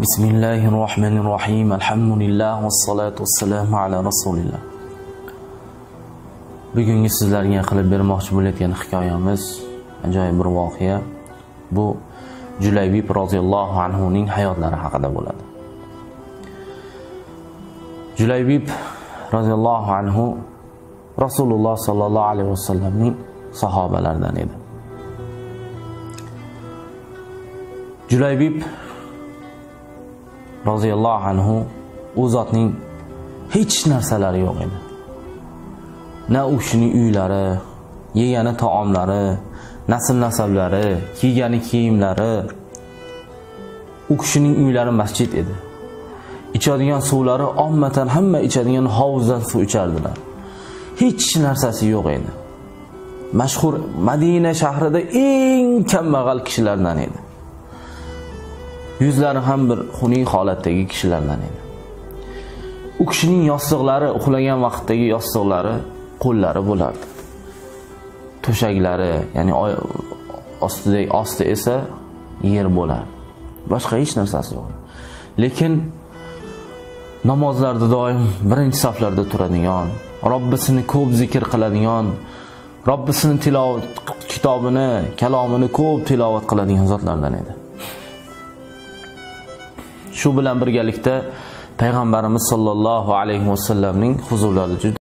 بسم الله الرحمن الرحيم الحمد لله والصلاة والسلام على رسول الله bugungi sizlarga qilib bermoqchi bo'layotgan hikoyamiz ajoyib bir voqea bu julaybib roziyallohu anhuning hayotlari haqida bo'ladi julaybib roziyallohu anhu rasululloh sollallohu alayhi vasallamning sahobalaridan edi julaybib roziyallohu anhu u zotning hech narsalari yo'q edi. Na u kishining uylari yegani taomlari nasl nasablari kiygani kiyimlari. U kishining uylari masjid edi. Ichadigan suvlari ommatan hamma ichadigan hovuzdan suv ichardilar. Hech narsasi yo'q edi. Mashhur madina shahrida eng kambag'al kishilardan edi. Yuzlari ham bir xunuk holatdagi kishilardan edi. U kishining yostiqlari uxlagan vaqtdagi yostiqlari qo'llari bo'lardi. To'shaklari ya'ni ostida osti esa yer bo'lardi boshqa hech narsasi yo'q. Lekin namozlarda doim birinchi saflarda turadigan robbisini ko'p zikr qiladigan robbisini tilovat kitobini kalomini ko'p tilovat qiladigan zotlardan edi. Shu bilan birgalikda payg'ambarimiz sollallohu alayhi vasallamning huzurlarida juda